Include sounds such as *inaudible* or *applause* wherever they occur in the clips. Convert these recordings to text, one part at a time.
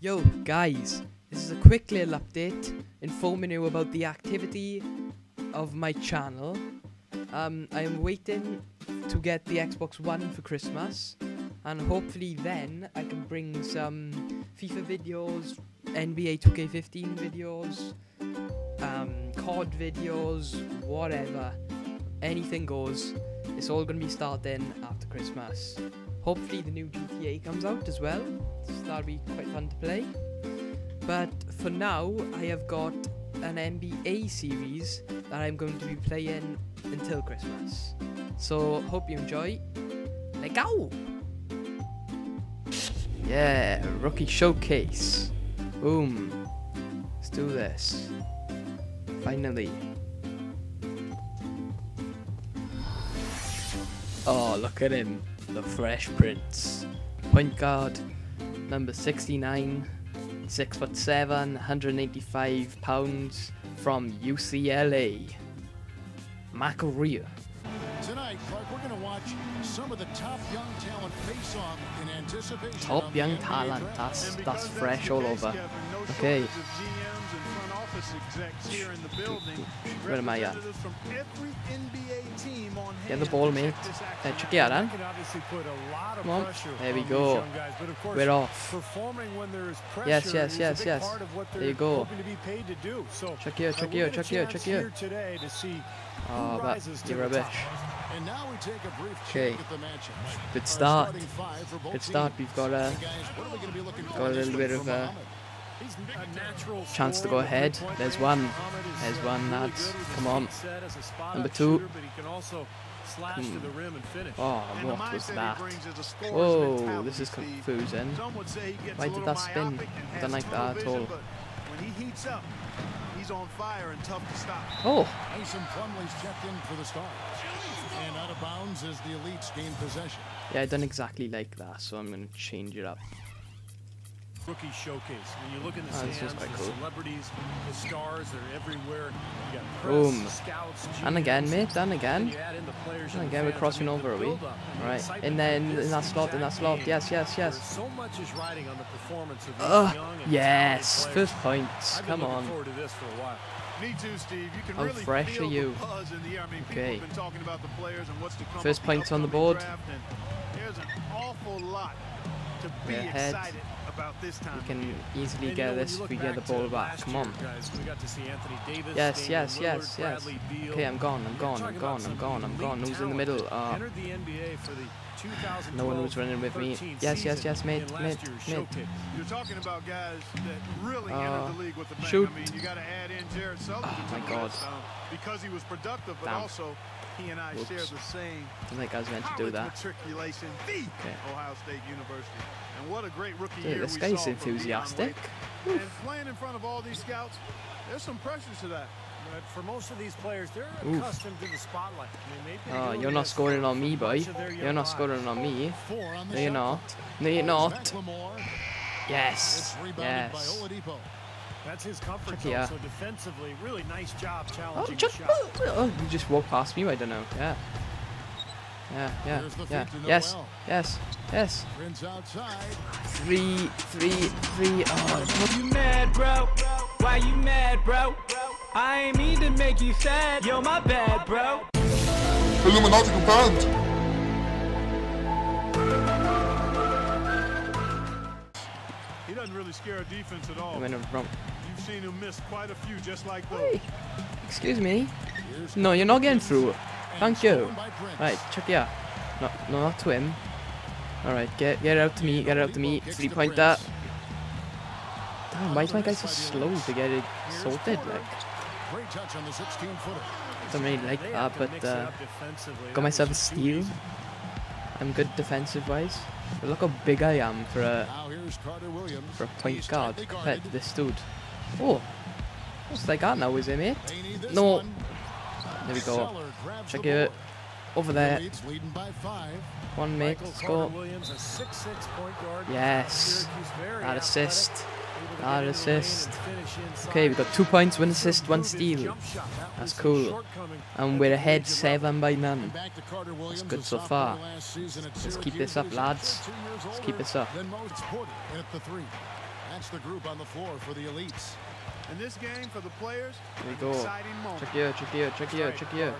Yo, guys, this is a quick little update informing you about the activity of my channel. Um, I am waiting to get the Xbox One for Christmas, and hopefully then I can bring some FIFA videos, NBA 2K15 videos, um, COD videos, whatever. Anything goes. It's all gonna be starting after Christmas. Hopefully the new GTA comes out as well. So that'll be quite fun to play. But for now, I have got an NBA series that I'm going to be playing until Christmas. So hope you enjoy. Let go! Yeah, rookie showcase. Boom. Let's do this. Finally. Oh, look at him. The Fresh Prince. Point guard, number 69, 6 foot 7, 185 pounds, from UCLA. Michael Rhea. Tonight, Clark, we're going to watch some of the top young talent face off in anticipation. Top young talent, that's, that's fresh all the case, over. Kevin, no Okay. Shortage of GMs and front office execs here in the building. Where am I at? From every NBA team on Get the ball, mate. check Uh, check it out, That huh? can obviously put a lot Come on. There we go. these young guys, but of course, We're off. Performing when there is pressure Yes, yes, yes, yes. part of what There you go. to be paid to do. So, Check here, uh, check we'll here, check here, check here. today to see Oh, but you're rubbish. And now we take a brief Okay. check at the matchups. Good start. starting five for both Good start. We've got a Hey, guys, what are we gonna be looking for got a little bit of a Muhammad? He's a natural chance to go ahead. There's one. There's one, lads. Come on. feet set as a spot-up Number two. shooter, but he can also slash to Hmm. the rim and finish. Oh, what was that? brings is a scorer's Whoa, this is confusing. Some would say he gets Why did that spin? and Don't like that at all. When he heats up, he's on fire and tough to stop. Oh, Mason Plumlee's checked in for the start. And out of bounds as the elites gain possession. yeah, I done exactly like that, so I'm gonna change it up. Rookie showcase. When you look in the Oh, stands, the cool. celebrities, the stars, they're everywhere. You got press, Boom. scouts, And again, GMs, mate, and again. you the And and the again, we're crossing over, are we? build-up and Right, and then in that slot, in that slot. Yes, yes, yes, yes. So much is riding on the performance of these Ugh, young yes, first players. points. Come on. to this for a while. Me too, Steve. You can How really fresh feel are you? the the. I mean, Okay. been talking about the players and what's to come. First of the points on the board. there's an awful lot to be excited about this time. We can easily get this if we get the ball back. Come on. Guys, we got to see Anthony Davis, Yes, yes, yes, yes. Okay, I'm gone, I'm gone, I'm gone, I'm gone, I'm gone. Who's in the middle? Uh, Entered the NBA for the 2012 no one was running with me. Yes, yes, yes, mate, mate, mate. You're talking about guys that really Uh, entered the league with the bang. shoot. I mean, you got to add in Jared Sullinger Oh, my God. um, because he was productive, but Damn. also he and I Whoops. share the same I don't think I was meant to do that. matriculation, the Okay. Ohio State University. And what a great rookie Dude, year this guy's saw from Deion enthusiastic. And playing in front of all these scouts, there's some pressure to that. But for most of these players, they're Oof. accustomed to the spotlight. I mean, they've Oh, you're not scoring on me, boy. much of their You're young not lives. scoring on me. Four on No, you're not. No, you're not. Yes. It's Yes. That's his comfort zone. here. So defensively, really nice job Oh, challenging Chuck. the shot. Oh, oh, oh, you just walked past me. I don't know. Yeah. Yeah, yeah, yeah. Yes, yes, yes. Prince outside. Three, three, three. Oh, You mad, bro? Why you mad, bro? I ain't mean to make you sad. Yo, my bad, bro. Illuminati gebannt. He doesn't really scare a defense at all. I went wrong. You've seen him miss quite a few just like those. Hey, excuse me. No, you're not getting through. Thank you. stolen by Prince. Right, check it out. No, no, not to him. All right, get get it out to me. Get it out to me. Three point that. Damn, why is my guy so slow to get it sorted? Like, Great touch on the 16 footer. don't really like that, but uh, got myself a steal. I'm good defensive wise. But look how big I am for a Now here's Carter Williams. for a point He's guard compared to this dude. Oh, what's like that now, is it, mate? They need this No. one. There we go. Check it over there. Leads leading by five. One mate, Michael let's Carter go. Williams, a 6'6" point guard. Yes. That assist. Lane assist. Okay, we got two points, one assist, one steal. That's cool. And we're ahead seven by none. Williams. good so far. Let's keep this up, lads. Let's keep this up. That's the group on the floor for the elites. In this game, for the players, There you go. Check here, check here, check here, check here.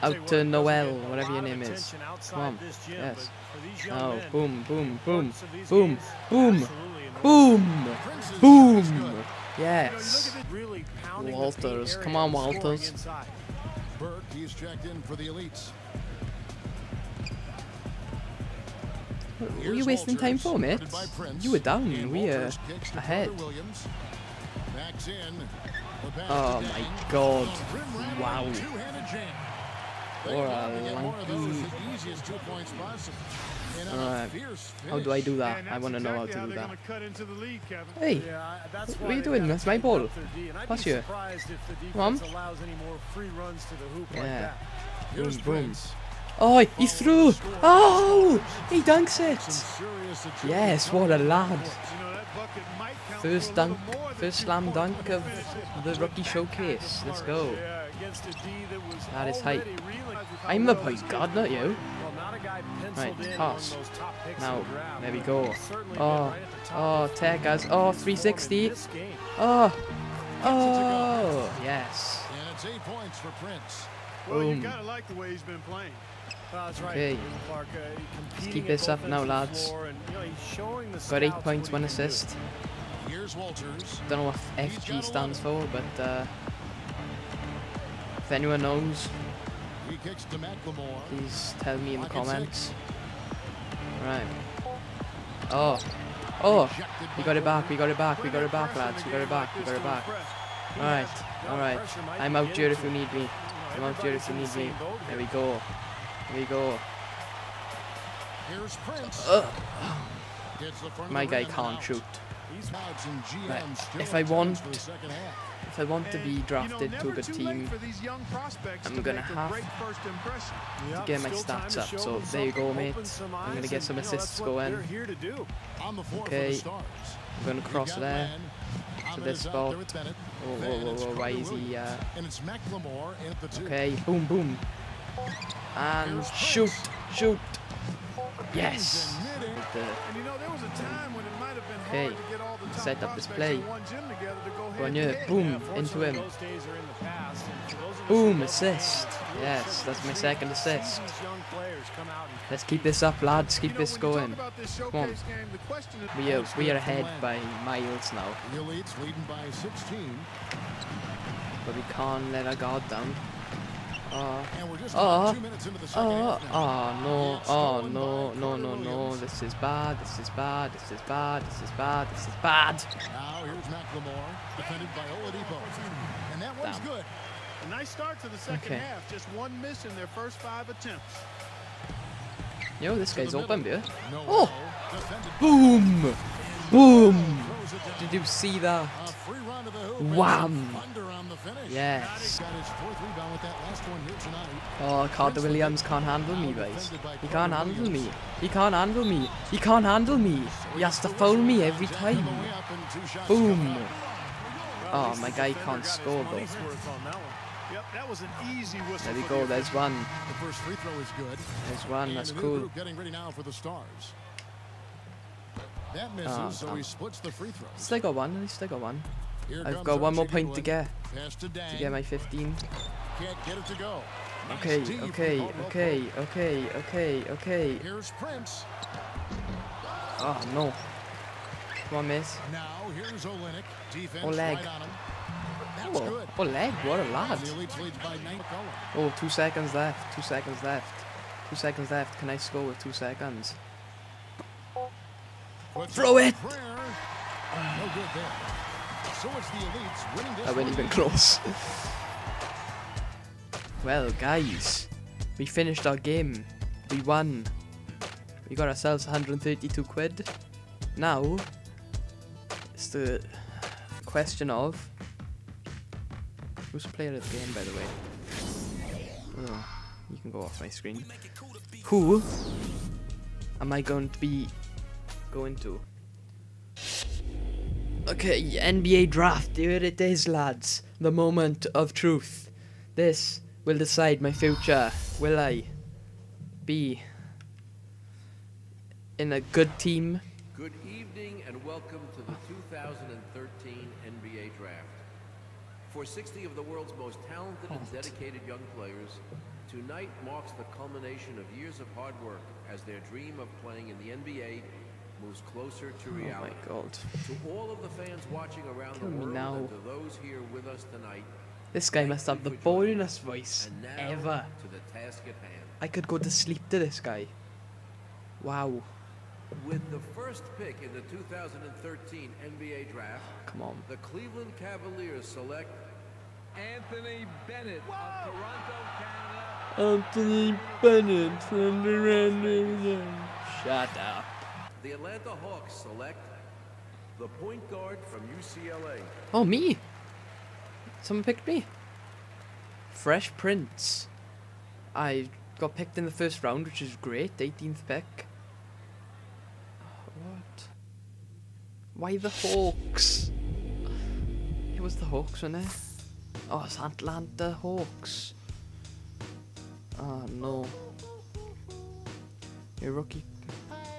Out to Noel, whatever your name is. Come on. Yes. Oh, boom, boom, boom, boom, boom. Boom, boom. shot is good. You know, you look Yes. at this really pounding the Walters. Come on, Walters. Burke, he's checked in for the elites. What were you wasting time for, mate? guarded by Prince. You were down. And We are Walters ahead. Backs in. Oh my God. Wow. Two-handed jam. They What a to get more of those lanky- as the easiest two points possible. And on a Alright. How do I do that? I want to know how to do that. gonna cut into the lead, Kevin. Hey, that's What why are you doing? That's my ball. up their D, and I'd Pass you. surprised if the Come on. defense allows any more free runs to the hoop like Yeah. that. Here's boom, boom. Prince. Oh, he's through. Oh, he dunks it. Yes, what a lad. You know, that bucket might count First dunk, little more than first slam dunk of the rookie showcase. Let's go. Against a D That is height. already reeling with how I'm the well point these guard, not you. playing. Well, not a guy penciled Right, in toss. among those top picks in Now, there we go. he's certainly been Oh, right at the top oh, of his take us. Oh, 360. Oh, oh, yes. And it's eight points for Prince. Well, you Boom. gotta like the way he's been playing. That's right. Okay. Clark, uh, competing keep at this up now, ends of the lads. floor and, you know, he's showing the Got eight points, one he can do. assist. Here's Walters. Don't know what FG stands for, but uh, if anyone knows, He kicks to McLemore. please tell me in the comments. Right. Oh. Oh. We got it back. We got it back. We got it back, lads. We got it back. We got it back. All right. All right. I'm out here if you need me. I'm out here if you need me. There we go. There we go. Here's Prince. Ugh. Hits the front of My guy can't shoot. Crowds and GMs Right. If I want- for the second half. If I want to be drafted to a good team, for these young prospects I'm gonna make have great first impression. Yep, get my stats up, so there you go, mate. I'm gonna get and, some assists going. Here to do. On the floor Okay. for the Stars. I'm gonna cross there. To this spot. Whoa, whoa, whoa, why is he, uh, And it's at the two. Okay, boom, boom. And shoot, shoot. Yes. And the- And you know, there was a time when it might have been Okay. Hard to get all the top Set up this play. in one gym together to go Go on, head yeah, to head. boom, into him. Those days are in the past, and for those of us Boom, assist. love the game, Yes, that's my second assist. these young players come out and Let's keep this up, lads. Keep this when you talk going. Come on. showcase game, the question is- We are we are ahead by miles now, The elites leading by 16. but we can't let our guard down. Oh, And Oh. about uh-huh. two minutes into the second oh, oh no, It's oh no, no, no, no. This is bad. This is bad. This is bad. This is bad. This is bad. Now here's McLemore, defended by Oladipo. And that one's Damn. good. A nice start to the second Okay. half. Just one miss in their first five attempts. Yo, this guy's open, yeah. Noel, Oh. Boom, boom. Throws it down. Did you see that? A free run to the Wham. some Thunder on the finish. Yes. Got his fourth rebound with that last one here tonight. Oh, Carter Williams can't handle me, guys. He can't handle me. He can't handle me. He can't handle me. He has to foul me every time. on the way up and two shots Boom. coming up. Well, at Oh, my the guy can't score, though. money's worth on that. Yep, that was an easy whistle. There we go. There's one. The first free throw is good. There's one. That's the new cool. getting ready now for the Stars. That misses, Ah, so he splits the free throws. Still got one. At least I got one. Here I've got one more point to get to to get my 15. Can't get it to go. Nice Okay, D okay, okay, okay, okay, okay. Here's Prince. Oh no. Come on, miss. Now here's Olynyk. Defense Oleg. right on him. That's Oh, good. oh what a lad. The elites leads by nine. McCullough. Oh, two seconds left. Two seconds left. Two seconds left. Can I score with two seconds? Puts Throw up it. a prayer. No good there. So it's the elites winning this I wasn't one. even close. *laughs* well, guys, we finished our game. We won. We got ourselves 132 quid. Now, it's the question of who's player of the game, by the way. Oh, you can go off my screen. Who am I going to be going to? Okay, NBA draft. Here it is, lads. The moment of truth. This will decide my future. Will I be in a good team Good evening and welcome to the 2013 NBA Draft. For 60 of the world's most talented and dedicated young players, tonight marks the culmination of years of hard work as their dream of playing in the NBA moves closer to Oh my reality. god. To all of the fans watching around Kill the me world now. and to those here with us tonight, This guy must have the boringest voice now ever. to the task at hand. I could go to sleep to this guy. Wow. With the first pick in the 2013 NBA Draft, Come on. the Cleveland Cavaliers select Anthony Bennett of Toronto, Canada. Anthony Bennett from the random. Shut up. The Atlanta Hawks select the point guard from UCLA, Oh, me. Someone picked me. Fresh Prince. I got picked in the first round, which is great. 18th pick. Uh, what? Why the Hawks? It was the Hawks, wasn't it? Oh, it's Atlanta Hawks. Oh no. Your rookie.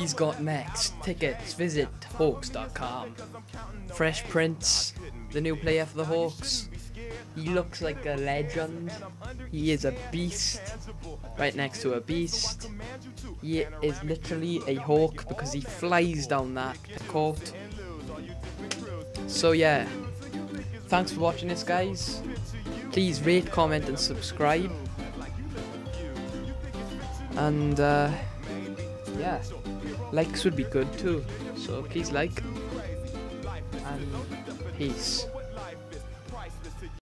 He's got Max. Tickets, visit Hawks.com. Fresh Prince, the new player for the Hawks. He looks like a legend. He is a beast. Right next to a beast. He is literally a hawk because he flies down that court. So yeah. Thanks for watching this guys. Please rate, comment and subscribe. And uh, yeah. Likes would be good too. So please like. And peace.